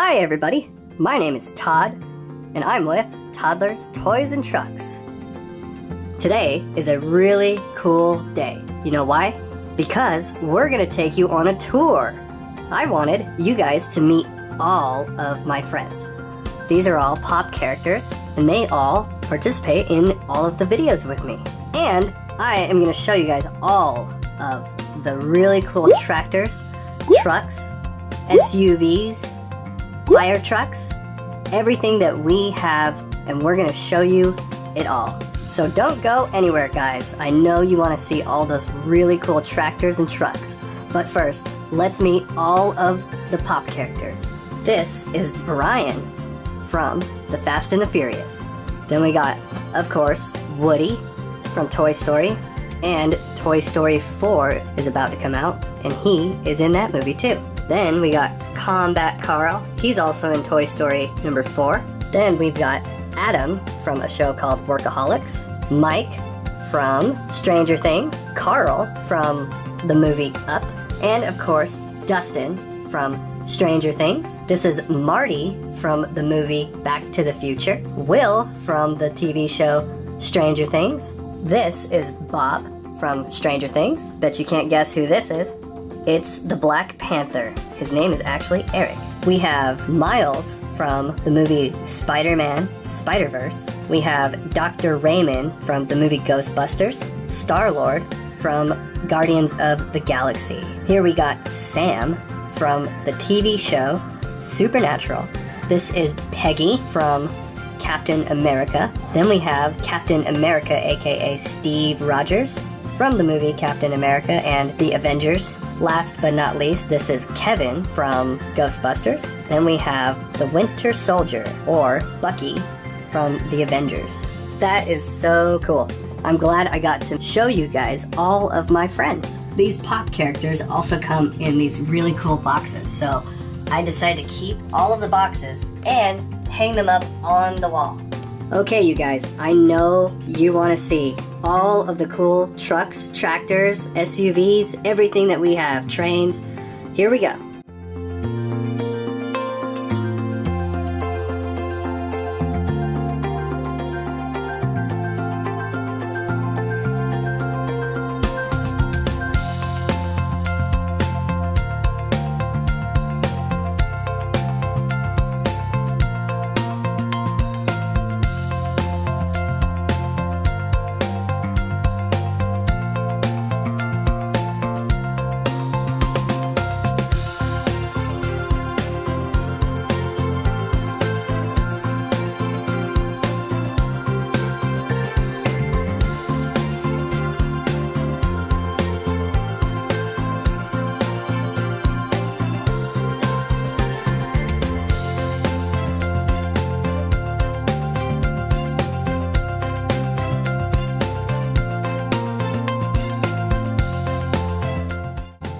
Hi, everybody. My name is Todd, and I'm with Toddlers, Toys, and Trucks. Today is a really cool day. You know why? Because we're going to take you on a tour. I wanted you guys to meet all of my friends. These are all pop characters, and they all participate in all of the videos with me. And I am going to show you guys all of the really cool tractors, trucks, SUVs, fire trucks, everything that we have, and we're gonna show you it all. So don't go anywhere, guys. I know you wanna see all those really cool tractors and trucks. But first, let's meet all of the pop characters. This is Brian from The Fast and the Furious. Then we got, of course, Woody from Toy Story. And Toy Story 4 is about to come out, and he is in that movie too. Then we got Combat Carl. He's also in Toy Story number 4. Then we've got Adam from a show called Workaholics. Mike from Stranger Things. Carl from the movie Up. And of course, Dustin from Stranger Things. This is Marty from the movie Back to the Future. Will from the TV show Stranger Things. This is Bob from Stranger Things. Bet you can't guess who this is. It's the Black Panther. His name is actually Eric. We have Miles from the movie Spider Man Spider Verse. We have Dr. Raymond from the movie Ghostbusters. Star Lord from Guardians of the Galaxy. Here we got Sam from the TV show Supernatural. This is Peggy from Captain America. Then we have Captain America, aka Steve Rogers, from the movie Captain America and the Avengers. Last but not least, this is Kevin from Ghostbusters. Then we have the Winter Soldier, or Bucky, from the Avengers. That is so cool. I'm glad I got to show you guys all of my friends. These pop characters also come in these really cool boxes, so I decided to keep all of the boxes and hang them up on the wall. Okay, you guys, I know you want to see all of the cool trucks, tractors, SUVs, everything that we have, trains. Here we go.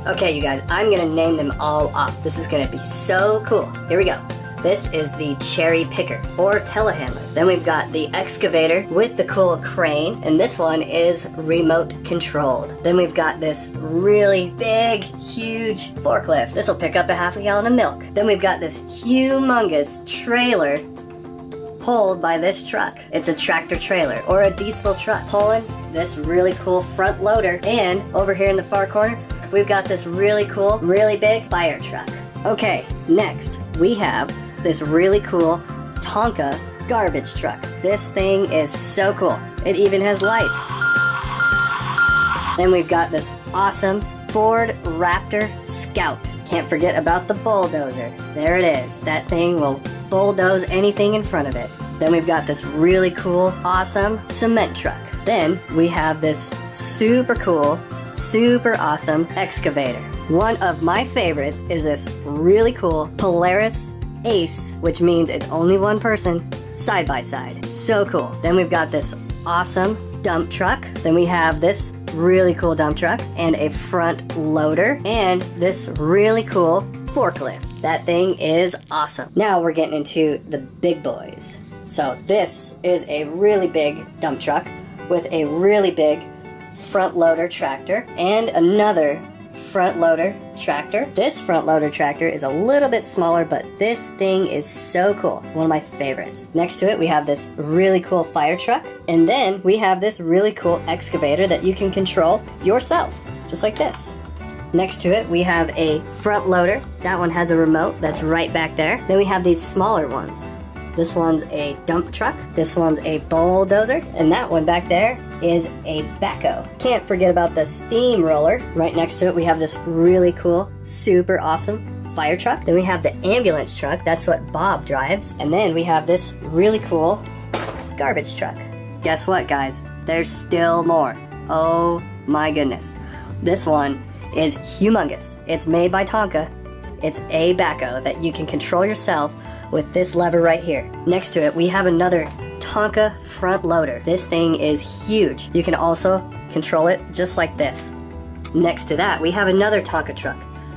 Okay, you guys, I'm gonna name them all off. This is gonna be so cool. Here we go. This is the cherry picker or telehandler. Then we've got the excavator with the cool crane, and this one is remote controlled. Then we've got this really big, huge forklift. This will pick up a half a gallon of milk. Then we've got this humongous trailer pulled by this truck. It's a tractor trailer or a diesel truck pulling this really cool front loader. And over here in the far corner, we've got this really cool, really big fire truck. Okay, next we have this really cool Tonka garbage truck. This thing is so cool. It even has lights. Then we've got this awesome Ford Raptor Scout. Can't forget about the bulldozer. There it is. That thing will bulldoze anything in front of it. Then we've got this really cool, awesome cement truck. Then we have this super cool super awesome excavator. One of my favorites is this really cool Polaris Ace, which means it's only one person, side by side. So cool. Then we've got this awesome dump truck. Then we have this really cool dump truck and a front loader and this really cool forklift. That thing is awesome. Now we're getting into the big boys. So this is a really big dump truck with a really big front loader tractor and another front loader tractor. This front loader tractor is a little bit smaller, but this thing is so cool. It's one of my favorites. Next to it, we have this really cool fire truck. And then we have this really cool excavator that you can control yourself, just like this. Next to it, we have a front loader. That one has a remote that's right back there. Then we have these smaller ones. This one's a dump truck. This one's a bulldozer. And that one back there is a Becco. Can't forget about the steamroller. Right next to it, we have this really cool, super awesome fire truck. Then we have the ambulance truck. That's what Bob drives. And then we have this really cool garbage truck. Guess what, guys? There's still more. Oh my goodness. This one is humongous. It's made by Tonka. It's a backhoe that you can control yourself with this lever right here. Next to it, we have another Tonka front loader. This thing is huge. You can also control it just like this. Next to that, we have another Tonka truck.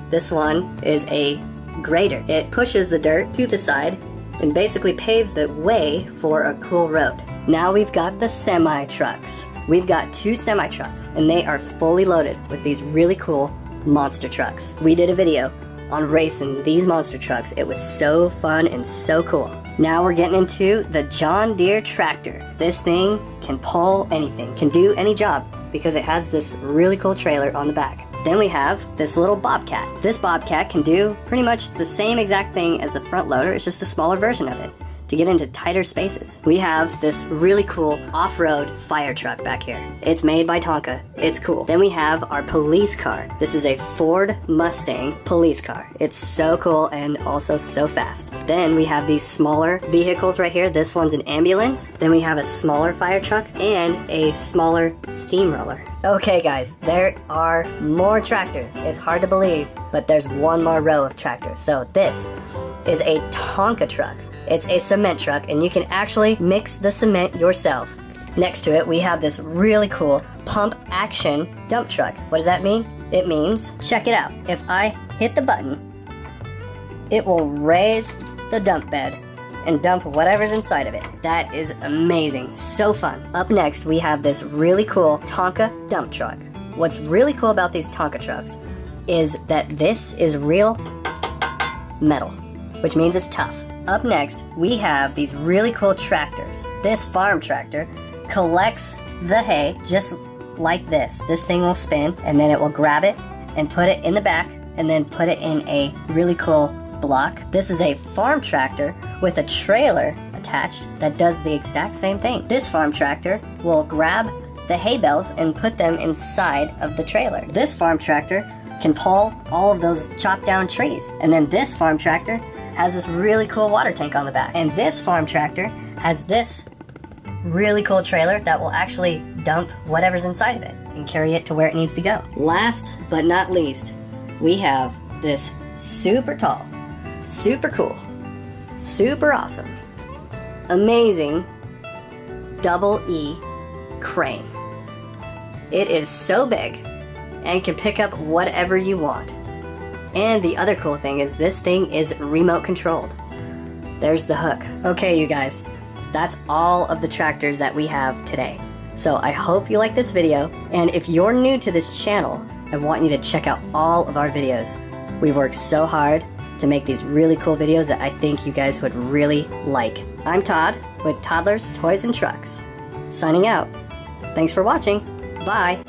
This one is a grader. It pushes the dirt to the side and basically paves the way for a cool road. Now we've got the semi trucks. We've got two semi trucks and they are fully loaded with these really cool monster trucks. We did a video on racing these monster trucks. It was so fun and so cool. Now we're getting into the John Deere tractor. This thing can pull anything, can do any job because it has this really cool trailer on the back. Then we have this little Bobcat. This Bobcat can do pretty much the same exact thing as the front loader, it's just a smaller version of it to get into tighter spaces. We have this really cool off-road fire truck back here. It's made by Tonka. It's cool. Then we have our police car. This is a Ford Mustang police car. It's so cool and also so fast. Then we have these smaller vehicles right here. This one's an ambulance. Then we have a smaller fire truck and a smaller steamroller. Okay guys, there are more tractors. It's hard to believe, but there's one more row of tractors. So this is a Tonka truck. It's a cement truck and you can actually mix the cement yourself. Next to it, we have this really cool pump action dump truck. What does that mean? It means, check it out. If I hit the button, it will raise the dump bed and dump whatever's inside of it. That is amazing. So fun. Up next, we have this really cool Tonka dump truck. What's really cool about these Tonka trucks is that this is real metal, which means it's tough. Up next, we have these really cool tractors. This farm tractor collects the hay just like this. This thing will spin and then it will grab it and put it in the back and then put it in a really cool block. This is a farm tractor with a trailer attached that does the exact same thing. This farm tractor will grab the hay bales and put them inside of the trailer. This farm tractor can pull all of those chopped down trees. And then this farm tractor has this really cool water tank on the back. And this farm tractor has this really cool trailer that will actually dump whatever's inside of it and carry it to where it needs to go. Last but not least, we have this super tall, super cool, super awesome, amazing double E crane. It is so big and can pick up whatever you want. And the other cool thing is this thing is remote controlled. There's the hook. Okay, you guys, that's all of the tractors that we have today. So I hope you like this video, and if you're new to this channel, I want you to check out all of our videos. We've worked so hard to make these really cool videos that I think you guys would really like. I'm Todd with Toddlers, Toys, and Trucks. Signing out. Thanks for watching. Bye.